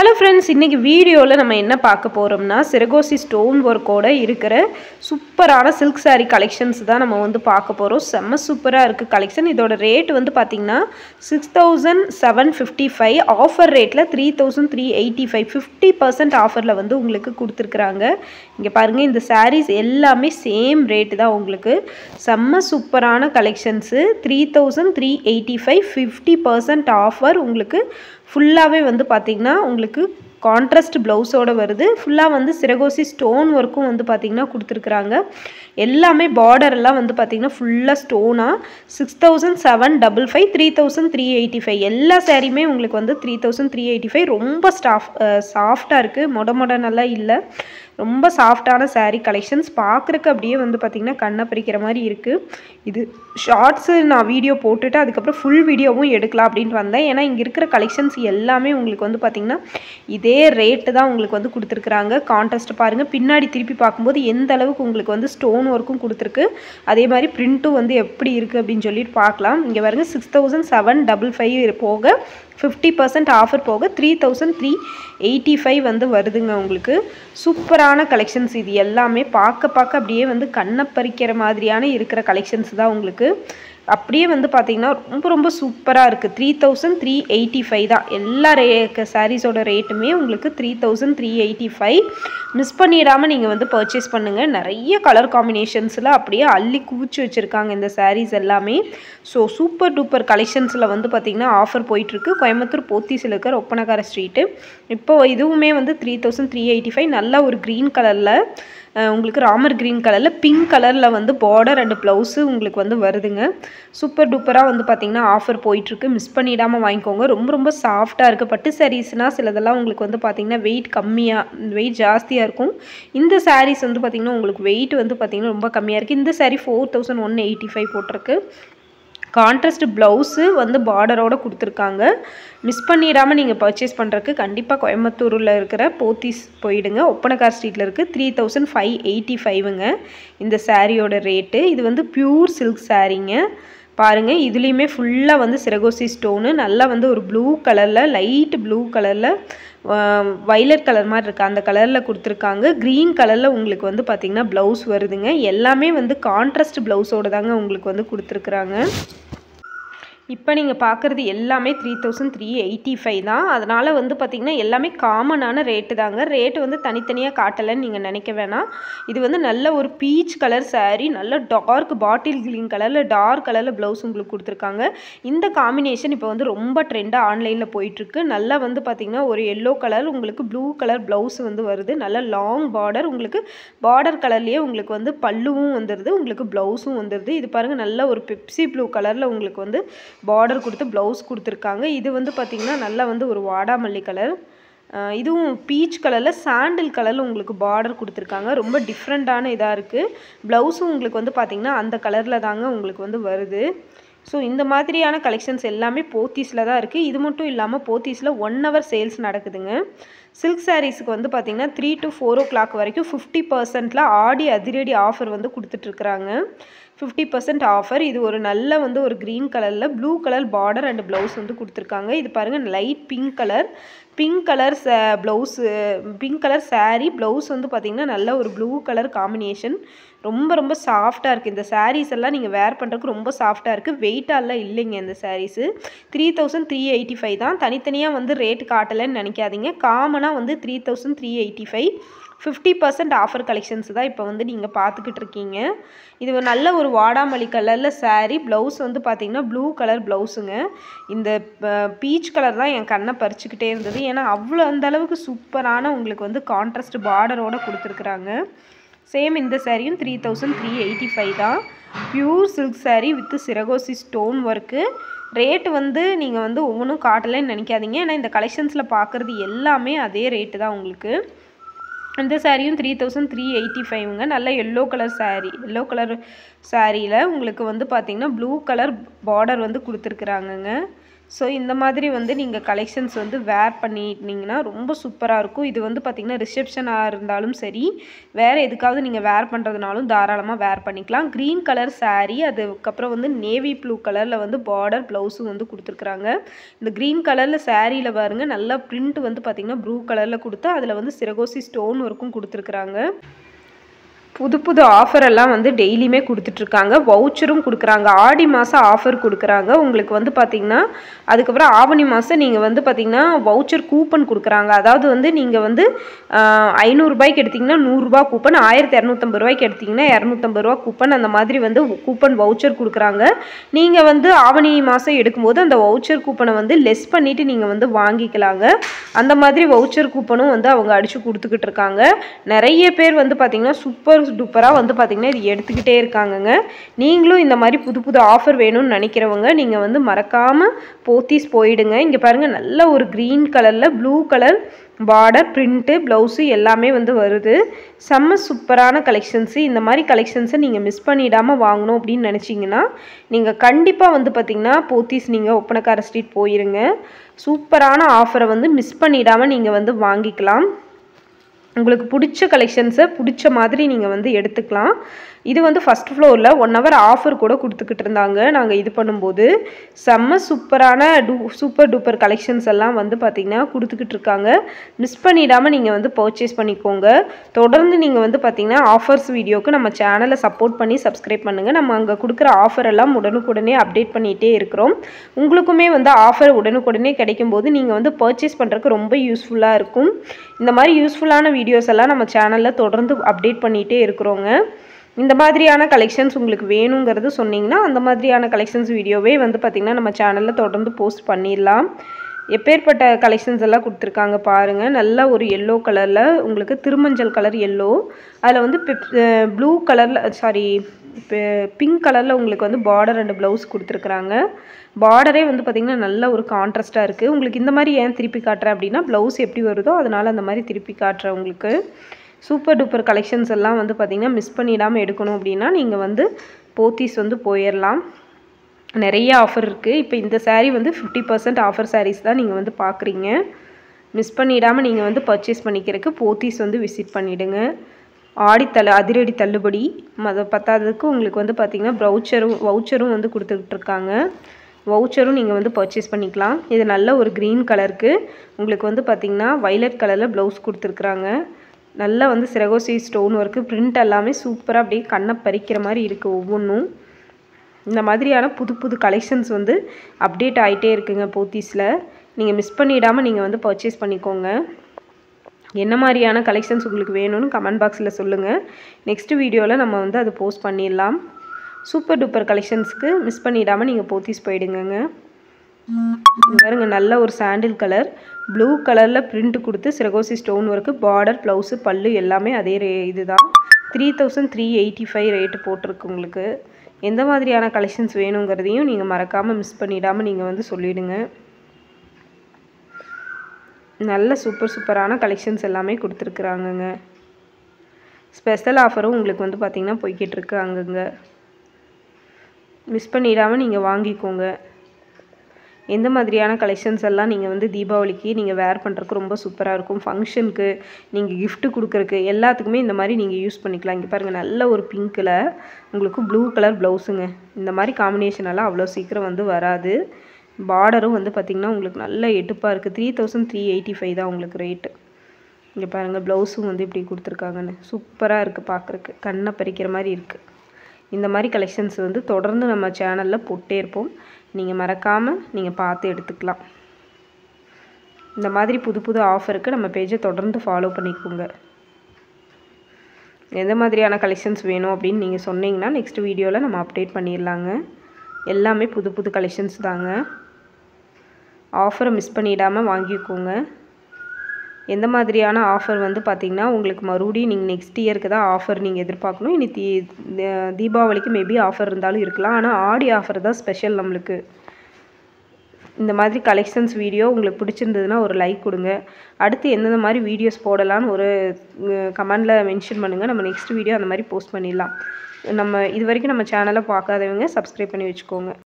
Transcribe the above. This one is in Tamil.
ஹலோ ஃப்ரெண்ட்ஸ் இன்றைக்கி வீடியோவில் நம்ம என்ன பார்க்க போகிறோம்னா சிரகோசி ஸ்டோன் ஒர்க்கோட இருக்கிற சூப்பரான சில்க் சாரீ கலெக்ஷன்ஸ் தான் நம்ம வந்து பார்க்க போகிறோம் செம்ம சூப்பராக இருக்குது கலெக்ஷன் இதோட ரேட் வந்து பார்த்திங்கன்னா six thousand seven fifty five offer ரேட்டில் three thousand three eighty five fifty percent ஆஃபரில் வந்து உங்களுக்கு கொடுத்துருக்குறாங்க. இங்கே பாருங்கள் இந்த சாரீஸ் எல்லாமே சேம் ரேட்டு தான் உங்களுக்கு. செம்ம சூப்பரான collections three thousand three eighty five fifty percent offer உங்களுக்கு ஃபுல்லாகவே வந்து பார்த்திங்கன்னா உங்களுக்கு கான்ட்ராஸ்ட் ப்ளவுஸோடு வருது. ஃபுல்லாக வந்து சிரகோசி ஸ்டோன் ஒர்க்கும் வந்து பார்த்திங்கன்னா கொடுத்துருக்குறாங்க. எல்லாமே பார்டர் எல்லாம் வந்து பார்த்திங்கன்னா ஃபுல்லாக ஸ்டோனாக six thousand seven double five three thousand three eighty five எல்லா சேரீயுமே உங்களுக்கு வந்து three thousand three eighty five ரொம்ப ஸ்டாஃப் சாஃப்டாக இருக்குது மொட நல்லா இல்லை. ரொம்ப சாஃப்டான சாரீ கலெக்ஷன்ஸ் பார்க்குறக்கு அப்படியே வந்து பார்த்திங்கன்னா கண்ணை பறிக்கிற மாதிரி இருக்குது இது ஷார்ட்ஸு நான் வீடியோ போட்டுட்டு அதுக்கப்புறம் ஃபுல் வீடியோவும் எடுக்கலாம் அப்படின்ட்டு வந்தேன். ஏன்னா இங்கே இருக்கிற கலெக்ஷன்ஸ் எல்லாமே உங்களுக்கு வந்து பார்த்திங்கன்னா இதே ரேட்டு தான் உங்களுக்கு வந்து கொடுத்துருக்குறாங்க. கான்ட்ராஸ்ட் பாருங்கள் பின்னாடி திருப்பி பார்க்கும்போது எந்த அளவுக்கு உங்களுக்கு வந்து ஸ்டோன் ஒர்க்கும் கொடுத்துருக்கு. அதே மாதிரி பிரிண்ட்டும் வந்து எப்படி இருக்குது அப்படின்னு சொல்லிட்டு பார்க்கலாம். இங்கே பாருங்கள் six thousand seven double five போக ஃபிஃப்டி பர்சன்ட் ஆஃபர் போக three thousand three eighty five வந்து வருதுங்க உங்களுக்கு. சூப்பரான கலெக்ஷன்ஸ் இது எல்லாமே பார்க்க பார்க்க அப்படியே வந்து கண்ணை பறிக்கிற மாதிரியான இருக்கிற கலெக்ஷன்ஸ் தான் உங்களுக்கு. அப்படியே வந்து பார்த்தீங்கன்னா ரொம்ப ரொம்ப சூப்பராக இருக்குது three thousand three eighty five தான். எல்லா ரே சாரீஸோட ரேட்டுமே உங்களுக்கு three thousand three eighty five miss பண்ணிடாமல் நீங்கள் வந்து பர்ச்சேஸ் பண்ணுங்கள் நிறைய கலர் காம்பினேஷன்ஸில் அப்படியே அள்ளி குவிச்சு வச்சுருக்காங்க இந்த சாரீஸ் எல்லாமே. ஸோ சூப்பர் டூப்பர் கலெக்ஷன்ஸில் வந்து பார்த்திங்கன்னா ஆஃபர் போயிட்டுருக்கு. கோயம்புத்தூர் போத்தீஸில் இருக்கிற ஸ்ட்ரீட்டு இப்போ இதுவுமே வந்து three thousand three eighty five நல்ல ஒரு க்ரீன் கலரில் உங்களுக்கு ராமர் க்ரீன் கலரில் பிங்க் கலரில் வந்து பார்டர் அண்டு ப்ளவுஸு உங்களுக்கு வந்து வருதுங்க. சூப்பர் டூப்பராக வந்து பார்த்திங்கன்னா ஆஃபர் போயிட்டுருக்கு. மிஸ் பண்ணிடாமல் வாங்கிக்கோங்க. ரொம்ப ரொம்ப சாஃப்டாக இருக்குது பட்டு சாரீஸ்னால் சிலதெல்லாம் உங்களுக்கு வந்து பார்த்திங்கன்னா வெயிட் கம்மியாக வெயிட் ஜாஸ்தியாக இருக்கும். இந்த சாரீஸ் வந்து பார்த்திங்கன்னா உங்களுக்கு வெயிட் வந்து பார்த்திங்கன்னா ரொம்ப கம்மியாக இருக்குது இந்த sari four thousand one eighty five போட்டிருக்கு. கான்ட்ராஸ்ட் ப்ளவுஸு வந்து பார்டரோடு கொடுத்துருக்காங்க. மிஸ் பண்ணிடாமல் நீங்கள் பர்ச்சேஸ் பண்ணுறக்கு கண்டிப்பாக கோயம்புத்தூரில் இருக்கிற போத்தீஸ் போயிடுங்க. ஒப்பனக்கார் ஸ்ட்ரீட்டில் இருக்குது த்ரீ தௌசண்ட் ஃபைவ் எயிட்டி ஃபைவுங்க இந்த சாரியோட ரேட்டு இது வந்து பியூர் சில்க் சாரீங்க பாருங்கள் இதுலேயுமே ஃபுல்லாக வந்து சிரகோசி ஸ்டோனு நல்லா வந்து ஒரு ப்ளூ கலரில் லைட் ப்ளூ கலரில் வைலட் கலர் மாதிரி இருக்குது அந்த கலரில் கொடுத்துருக்காங்க. க்ரீன் கலரில் உங்களுக்கு வந்து பார்த்திங்கன்னா ப்ளவுஸ் வருதுங்க. எல்லாமே வந்து கான்ட்ராஸ்ட் ப்ளவுஸோடு தாங்க உங்களுக்கு வந்து கொடுத்துருக்குறாங்க. இப்போ நீங்கள் பார்க்குறது எல்லாமே three thousand three eighty five தான். அதனால் வந்து பார்த்திங்கன்னா எல்லாமே காமனான ரேட்டு தாங்க. ரேட்டு வந்து தனித்தனியாக காட்டலைன்னு நீங்கள் நினைக்க வேணாம். இது வந்து நல்ல ஒரு பீச் கலர் சாரீ நல்ல டார்க் பாட்டில் க்ரீன் கலரில் டார்க் கலரில் ப்ளவுஸ் உங்களுக்கு கொடுத்துருக்காங்க. இந்த காம்பினேஷன் இப்போ வந்து ரொம்ப ட்ரெண்டாக ஆன்லைனில் போயிட்டுருக்கு. நல்லா வந்து பார்த்திங்கன்னா ஒரு எல்லோ கலர் உங்களுக்கு ப்ளூ கலர் ப்ளவுஸ் வந்து வருது. நல்ல லாங் பார்டர் உங்களுக்கு பார்டர் கலர்லேயே உங்களுக்கு வந்து பல்லுவும் வந்துடுது உங்களுக்கு ப்ளவுஸும் வந்துடுது இது பாருங்கள் நல்ல ஒரு பெப்சி ப்ளூ கலரில் உங்களுக்கு வந்து பார்டர் கொடுத்து ப்ளவுஸ் கொடுத்துருக்காங்க. இது வந்து பார்த்திங்கன்னா நல்லா வந்து ஒரு வாடாமல்லி கலர் இதுவும் பீச் கலரில் சாண்டில் கலரில் உங்களுக்கு பார்டர் கொடுத்துருக்காங்க. ரொம்ப டிஃப்ரெண்ட்டான இதாக இருக்குது ப்ளவுஸும் உங்களுக்கு வந்து பார்த்திங்கன்னா அந்த கலரில் தாங்க உங்களுக்கு வந்து வருது. ஸோ இந்த மாதிரியான கலெக்ஷன்ஸ் எல்லாமே போத்தீஸில் தான் இருக்குது இது மட்டும் இல்லாமல் போத்தீஸில் ஒன் ஹவர் சேல்ஸ் நடக்குதுங்க. சில்க் சாரீஸுக்கு வந்து பார்த்திங்கன்னா three to four o'clock வரைக்கும் ஃபிஃப்டி பர்சன்டில் ஆடி அதிரடி ஆஃபர் வந்து கொடுத்துட்ருக்குறாங்க ஃபிஃப்டி பர்சன்ட் ஆஃபர் இது ஒரு நல்ல வந்து ஒரு க்ரீன் கலரில் blue colour border and blouse வந்து கொடுத்துருக்காங்க. இது பாருங்கள் light pink colour pink colour ச blouse pink colour sari blouse வந்து பார்த்திங்கன்னா நல்ல ஒரு ப்ளூ கலர் காம்பினேஷன் ரொம்ப ரொம்ப சாஃப்டாக இருக்குது இந்த சாரீஸ் எல்லாம் நீங்கள் வேர் பண்ணுறதுக்கு ரொம்ப சாஃப்டாக இருக்குது வெயிட்டாலாம் இல்லைங்க இந்த saris three thousand three eighty five தான். தனித்தனியாக வந்து ரேட் காட்டலைன்னு நினைக்காதீங்க. காமனாக வந்து three thousand three eighty five fifty percent offer collections தான் இப்போ வந்து நீங்கள் பார்த்துக்கிட்டு இருக்கீங்க. இது நல்ல ஒரு வாடாமல்லி கலரில் சாரீ ப்ளவுஸ் வந்து பார்த்திங்கன்னா ப்ளூ கலர் ப்ளவுஸுங்க இந்த பீச் கலர் தான் என் கண்ணை பறிச்சுக்கிட்டே இருந்தது. ஏன்னா அவ்வளோ அந்த அளவுக்கு சூப்பரான உங்களுக்கு வந்து கான்ட்ராஸ்ட் பார்டரோடு கொடுத்துருக்குறாங்க. சேம் இந்த சாரியும் three thousand three eighty five தான். பியூர் சில்க் சாரீ வித் சிரகோசி ஸ்டோன் ஒர்க்கு ரேட்டு வந்து நீங்கள் வந்து ஒவ்வொன்றும் காட்டலைன்னு நினைக்காதீங்க. ஏன்னா இந்த கலெக்ஷன்ஸில் பார்க்குறது எல்லாமே அதே ரேட்டு தான் உங்களுக்கு. இந்த சாரியும் த்ரீ தௌசண்ட் த்ரீ எயிட்டி ஃபைவ்ங்க நல்ல yellow colour sari yellow colour சாரியில் உங்களுக்கு வந்து பார்த்திங்கன்னா ப்ளூ கலர் பார்டர் வந்து கொடுத்துருக்குறாங்கங்க. ஸோ இந்த மாதிரி வந்து நீங்கள் கலெக்ஷன்ஸ் வந்து வேர் பண்ணிட்டீங்கன்னா ரொம்ப சூப்பராக இருக்கும். இது வந்து பார்த்திங்கன்னா ரிசப்ஷனாக இருந்தாலும் சரி வேறு எதுக்காவது நீங்கள் வேர் பண்ணுறதுனாலும் தாராளமாக வேர் பண்ணிக்கலாம். க்ரீன் கலர் சாரீ அதுக்கப்புறம் வந்து நேவி ப்ளூ கலரில் வந்து பார்டர் ப்ளவுஸும் வந்து கொடுத்துருக்குறாங்க. இந்த க்ரீன் கலரில் சாரியில் பாருங்க நல்லா பிரிண்ட் வந்து பார்த்திங்கன்னா ப்ளூ கலரில் கொடுத்து அதில் வந்து சிரகோசி ஸ்டோன் ஒர்க்கும் கொடுத்துருக்குறாங்க. புது புது ஆஃபர் எல்லாம் வந்து டெய்லியுமே கொடுத்துட்ருக்காங்க. வவுச்சரும் கொடுக்குறாங்க. ஆடி மாதம் ஆஃபர் கொடுக்குறாங்க. உங்களுக்கு வந்து பார்த்திங்கன்னா அதுக்கப்புறம் ஆவணி மாதம் நீங்கள் வந்து பார்த்திங்கன்னா வவுச்சர் கூப்பன் கொடுக்குறாங்க. அதாவது வந்து நீங்கள் வந்து ஐநூறுரூபாய்க்கு எடுத்திங்கன்னா நூறுரூபா கூப்பன் ஆயிரத்தி இரநூத்தம்பது ரூபாய்க்கு எடுத்திங்கன்னா இரநூத்தம்பது ரூபா கூப்பன் அந்த மாதிரி வந்து கூப்பன் வவுச்சர் கொடுக்குறாங்க. நீங்கள் வந்து ஆவணி மாதம் எடுக்கும்போது அந்த வவுச்சர் கூப்பனை வந்து லெஸ் பண்ணிவிட்டு நீங்கள் வந்து வாங்கிக்கலாங்க. அந்த மாதிரி வவுச்சர் கூப்பனும் வந்து அவங்க அடித்து கொடுத்துக்கிட்டு இருக்காங்க. நிறைய பேர் வந்து பார்த்திங்கன்னா சூப்பர் டூப்பராக வந்து பார்த்திங்கன்னா இது எடுத்துக்கிட்டே இருக்காங்கங்க. நீங்களும் இந்த மாதிரி புது புது ஆஃபர் வேணும்னு நினைக்கிறவங்க நீங்கள் வந்து மறக்காமல் போத்தீஸ் போயிடுங்க. இங்கே பாருங்கள் நல்ல ஒரு க்ரீன் கலரில் blue colour border print blouse எல்லாமே வந்து வருது. செம்ம சூப்பரான கலெக்ஷன்ஸு இந்த மாதிரி கலெக்ஷன்ஸை நீங்கள் மிஸ் பண்ணிடாமல் வாங்கணும் அப்படின்னு நினச்சிங்கன்னா நீங்கள் கண்டிப்பாக வந்து பார்த்திங்கன்னா போத்தீஸ் நீங்கள் ஒப்பனக்கார ஸ்ட்ரீட் போயிருங்க. சூப்பரான ஆஃபரை வந்து மிஸ் பண்ணிடாமல் நீங்கள் வந்து வாங்கிக்கலாம். உங்களுக்கு பிடிச்ச கலெக்ஷன்ஸை பிடிச்ச மாதிரி நீங்கள் வந்து எடுத்துக்கலாம். இது வந்து ஃபஸ்ட் ஃப்ளோரில் ஒன் ஹவர் ஆஃபர் கூட கொடுத்துக்கிட்டு இருந்தாங்க. நாங்கள் இது பண்ணும்போது செம்ம சூப்பரான டூ சூப்பர் டூப்பர் கலெக்ஷன்ஸ் எல்லாம் வந்து பார்த்திங்கன்னா கொடுத்துக்கிட்டு இருக்காங்க. மிஸ் பண்ணிடாமல் நீங்கள் வந்து பர்ச்சேஸ் பண்ணிக்கோங்க. தொடர்ந்து நீங்கள் வந்து பார்த்திங்கன்னா ஆஃபர்ஸ் வீடியோவுக்கு நம்ம சேனலை சப்போர்ட் பண்ணி சப்ஸ்கிரைப் பண்ணுங்கள் நம்ம அங்கே கொடுக்குற ஆஃபர் எல்லாம் உடனுக்குடனே அப்டேட் பண்ணிகிட்டே இருக்கிறோம். உங்களுக்குமே வந்து ஆஃபர் உடனுக்குடனே கிடைக்கும் போது நீங்கள் வந்து பர்ச்சேஸ் பண்ணுறதுக்கு ரொம்ப யூஸ்ஃபுல்லாக இருக்கும். இந்த மாதிரி யூஸ்ஃபுல்லான வீடியோஸ் எல்லாம் நம்ம சேனலில் தொடர்ந்து அப்டேட் பண்ணிகிட்டே இருக்கிறோங்க. இந்த மாதிரியான கலெக்ஷன்ஸ் உங்களுக்கு வேணுங்கிறது சொன்னிங்கன்னா அந்த மாதிரியான கலெக்ஷன்ஸ் வீடியோவே வந்து பார்த்திங்கன்னா நம்ம சேனலில் தொடர்ந்து போஸ்ட் பண்ணிடலாம். எப்பேற்பட்ட கலெக்ஷன்ஸ் எல்லாம் கொடுத்துருக்காங்க பாருங்கள் நல்லா ஒரு எல்லோ கலரில் உங்களுக்கு திருமஞ்சள் கலர் எல்லோ அதில் வந்து ப்ளூ கலரில் சாரி பிங்க் கலரில் உங்களுக்கு வந்து பார்டர் அண்ட் ப்ளவுஸ் கொடுத்துருக்குறாங்க. பார்டரே வந்து பார்த்திங்கன்னா நல்ல ஒரு கான்ட்ராஸ்ட்டாக இருக்குது உங்களுக்கு இந்த மாதிரி ஏன் திருப்பி காட்டுறேன் அப்படின்னா ப்ளவுஸ் எப்படி வருதோ அதனால் அந்த மாதிரி திருப்பி காட்டுறேன் உங்களுக்கு சூப்பர் டூப்பர் கலெக்ஷன்ஸ் எல்லாம் வந்து பார்த்திங்கன்னா மிஸ் பண்ணிடாமல் எடுக்கணும் அப்படின்னா நீங்கள் வந்து போத்தீஸ் வந்து போயிடலாம் நிறைய ஆஃபர் இருக்குது இப்போ இந்த சேரீ வந்து ஃபிஃப்டி பர்சன்ட் ஆஃபர் சாரீஸ் தான் நீங்கள் வந்து பார்க்குறீங்க மிஸ் பண்ணிடாமல் நீங்கள் வந்து பர்ச்சேஸ் பண்ணிக்கிறதுக்கு போத்தீஸ் வந்து விசிட் பண்ணிவிடுங்க ஆடித்தள்ளு அதிரடி தள்ளுபடி மத பத்தாததுக்கு உங்களுக்கு வந்து பார்த்திங்கன்னா ப்ரௌச்சரும் வவுச்சரும் வந்து கொடுத்துட்ருக்காங்க வவுச்சரும் நீங்கள் வந்து பர்ச்சேஸ் பண்ணிக்கலாம். இது நல்ல ஒரு க்ரீன் கலருக்கு உங்களுக்கு வந்து பார்த்திங்கன்னா வைலட் கலரில் ப்ளவுஸ் கொடுத்துருக்குறாங்க. நல்லா வந்து சிரகோசி ஸ்டோன் ஒர்க்கு பிரிண்ட் எல்லாமே சூப்பராக அப்படியே கண்ணை பறிக்கிற மாதிரி இருக்குது ஒவ்வொன்றும் இந்த மாதிரியான புது புது கலெக்ஷன்ஸ் வந்து அப்டேட் ஆகிட்டே இருக்குங்க போத்தீஸில். நீங்கள் மிஸ் பண்ணிடாமல் நீங்கள் வந்து பர்ச்சேஸ் பண்ணிக்கோங்க. என்ன மாதிரியான கலெக்ஷன்ஸ் உங்களுக்கு வேணும்னு கமெண்ட் பாக்ஸில் சொல்லுங்கள் நெக்ஸ்ட் வீடியோவில் நம்ம வந்து அதை போஸ்ட் பண்ணிடலாம். சூப்பர் டூப்பர் கலெக்ஷன்ஸ்க்கு மிஸ் பண்ணிடாமல் நீங்கள் போத்திஸ் போயிடுங்கங்க. பாருங்க நல்ல ஒரு சாண்டில் கலர் ப்ளூ கலரில் பிரிண்ட் கொடுத்து சிரகோசி ஸ்டோன் ஒர்க்கு பார்டர் ப்ளவுஸு பல்லு எல்லாமே அதே ரே இது தான் three thousand three eighty five rate போட்டிருக்கு உங்களுக்கு. எந்த மாதிரியான கலெக்ஷன்ஸ் வேணுங்கிறதையும் நீங்கள் மறக்காமல் மிஸ் பண்ணிடாமல் நீங்கள் வந்து சொல்லிவிடுங்க நல்ல சூப்பர் சூப்பரான கலெக்ஷன்ஸ் எல்லாமே கொடுத்துருக்குறாங்கங்க. ஸ்பெஷல் ஆஃபரும் உங்களுக்கு வந்து பார்த்திங்கன்னா போய்கிட்டுருக்கு அங்கங்க மிஸ் பண்ணிடாமல் நீங்கள் வாங்கிக்கோங்க. எந்த மாதிரியான கலெக்ஷன்ஸ் எல்லாம் நீங்கள் வந்து தீபாவளிக்கு நீங்கள் வேர் பண்ணுறதுக்கு ரொம்ப சூப்பராக இருக்கும். ஃபங்க்ஷனுக்கு நீங்கள் கிஃப்ட்டு கொடுக்குறக்கு எல்லாத்துக்குமே இந்த மாதிரி நீங்கள் யூஸ் பண்ணிக்கலாம். இங்கே பாருங்கள் நல்ல ஒரு பிங்க்கில் உங்களுக்கு ப்ளூ கலர் ப்ளவுஸுங்க இந்த மாதிரி காம்பினேஷன் எல்லாம் அவ்வளோ சீக்கிரம் வந்து வராது. பார்டரும் வந்து பார்த்திங்கன்னா உங்களுக்கு நல்ல எடுப்பாக இருக்குது three thousand three eighty five தான் உங்களுக்கு ரேட்டு இங்கே பாருங்கள் ப்ளவுஸும் வந்து இப்படி கொடுத்துருக்காங்கன்னு. சூப்பராக இருக்குது பார்க்குறக்கு கண்ணை பறிக்கிற மாதிரி இருக்குது இந்த மாதிரி கலெக்ஷன்ஸ் வந்து தொடர்ந்து நம்ம சேனலில் போட்டே இருப்போம். நீங்கள் மறக்காமல் நீங்கள் பார்த்து எடுத்துக்கலாம். இந்த மாதிரி புது புது ஆஃபருக்கு நம்ம பேஜை தொடர்ந்து ஃபாலோ பண்ணிக்கோங்க. எந்த மாதிரியான கலெக்ஷன்ஸ் வேணும் அப்படின்னு நீங்கள் சொன்னீங்கன்னா நெக்ஸ்ட் வீடியோவில் நம்ம அப்டேட் பண்ணிடலாங்க. எல்லாமே புது புது கலெக்ஷன்ஸ் தாங்க. ஆஃபரை மிஸ் பண்ணிடாமல் வாங்கிக்கோங்க. எந்த மாதிரியான ஆஃபர் வந்து பார்த்திங்கன்னா உங்களுக்கு மறுபடியும் நீங்கள் நெக்ஸ்ட் இயருக்கு தான் ஆஃபர் நீங்கள் எதிர்பார்க்கணும். இனி தீ தீபாவளிக்கு மேபி ஆஃபர் இருந்தாலும் இருக்கலாம். ஆனால் ஆடி ஆஃபர் தான் ஸ்பெஷல் நம்மளுக்கு. இந்த மாதிரி கலெக்ஷன்ஸ் வீடியோ உங்களுக்கு பிடிச்சிருந்ததுன்னா ஒரு லைக் கொடுங்க. அடுத்து எந்தெந்த மாதிரி வீடியோஸ் போடலான்னு ஒரு கமெண்டில் மென்ஷன் பண்ணுங்கள் நம்ம நெக்ஸ்ட் வீடியோ அந்த மாதிரி போஸ்ட் பண்ணிடலாம். நம்ம இது வரைக்கும் நம்ம சேனலை பார்க்காதவங்க சப்ஸ்கிரைப் பண்ணி வச்சுக்கோங்க.